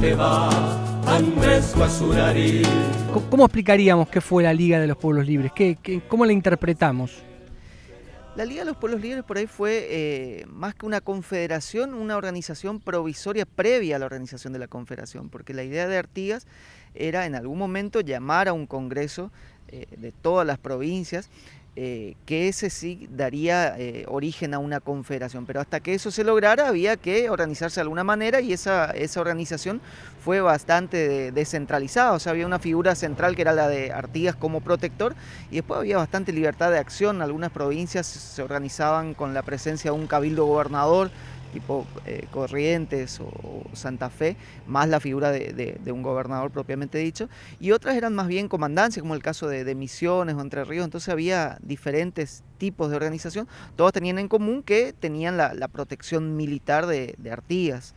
te va, Andrés Guasurari. ¿Cómo explicaríamos qué fue la Liga de los Pueblos Libres? ¿Qué, qué, cómo la interpretamos? La Liga de los Pueblos Libres por ahí fue eh, más que una confederación, una organización provisoria previa a la organización de la confederación, porque la idea de Artigas era en algún momento llamar a un congreso eh, de todas las provincias eh, que ese sí daría eh, origen a una confederación. Pero hasta que eso se lograra había que organizarse de alguna manera y esa, esa organización fue bastante descentralizada. O sea, había una figura central que era la de Artigas como protector y después había bastante libertad de acción. Algunas provincias se organizaban con la presencia de un cabildo gobernador tipo eh, Corrientes o Santa Fe, más la figura de, un gobernador propiamente dicho, y otras eran más bien comandancias, como el caso de, Misiones o Entre Ríos, entonces había diferentes tipos de organización, todos tenían en común que tenían la, protección militar de, Artigas.